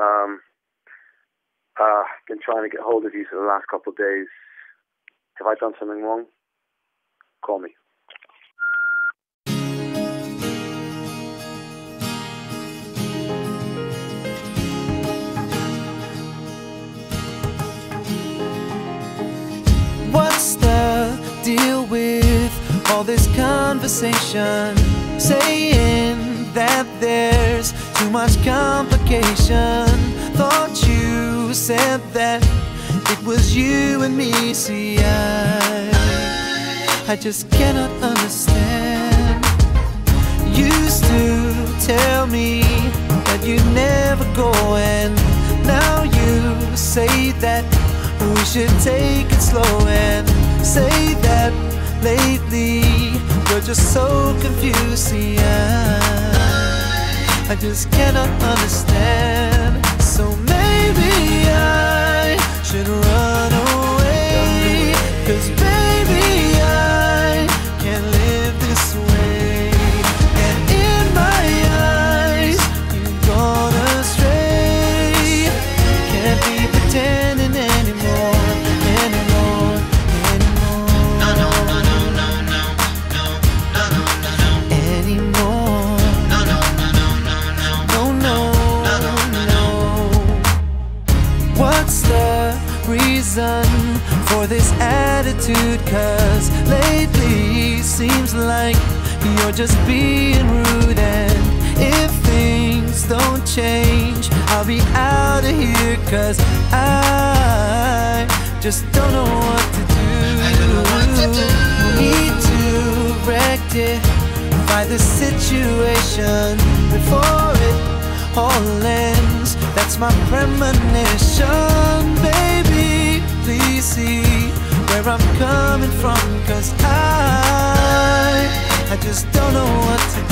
Um, uh, trying to get hold of you for the last couple of days. Have I done something wrong? Call me. What's the deal with all this conversation? Saying that there's too much complication. Thought you said that it was you and me. See, I, I just cannot understand. Used to tell me that you'd never go, and now you say that we should take it slow and say that lately you're just so confused. See, I, I just cannot understand. So maybe I should run away. Cause attitude? Cause lately seems like you're just being rude. And if things don't change, I'll be out of here. Cause I just don't know what to do. Need to rectify the situation before it all ends. That's my premonition, baby. Where I'm coming from, cause I, I just don't know what to do.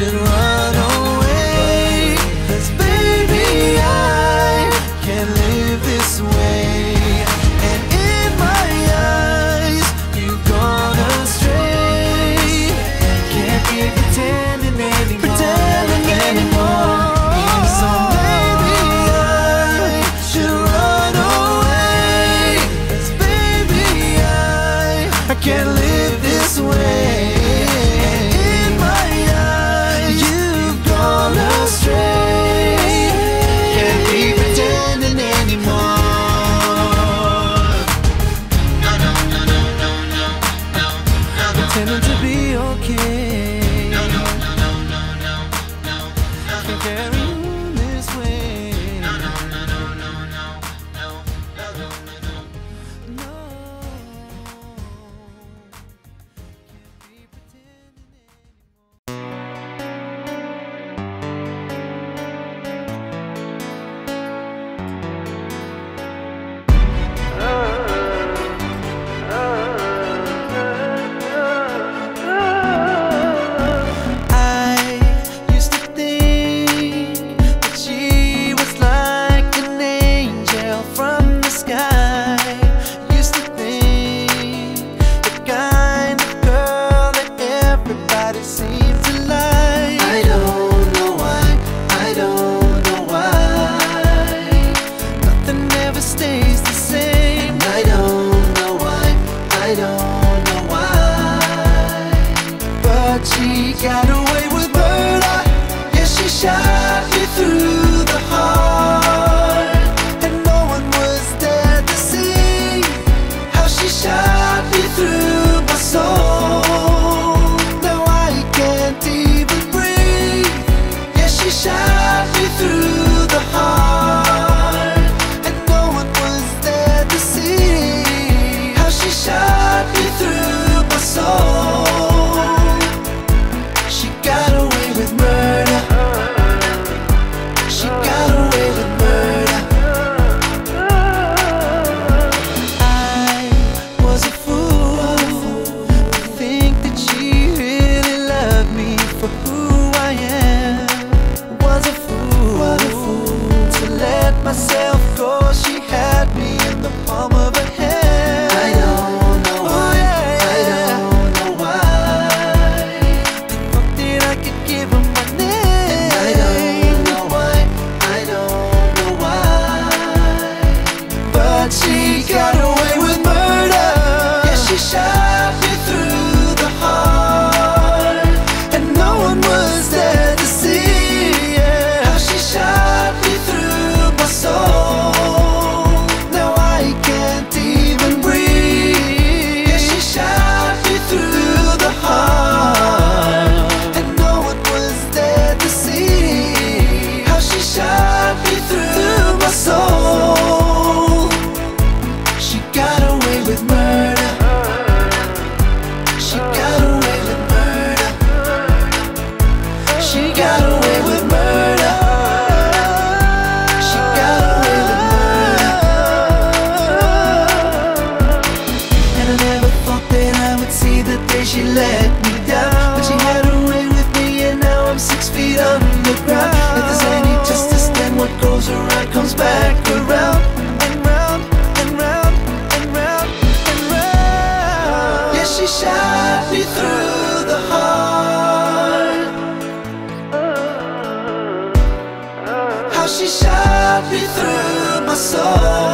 should run. ya back around and round and round and round and round. Yeah, she shot me through the heart. How she shot me through my soul.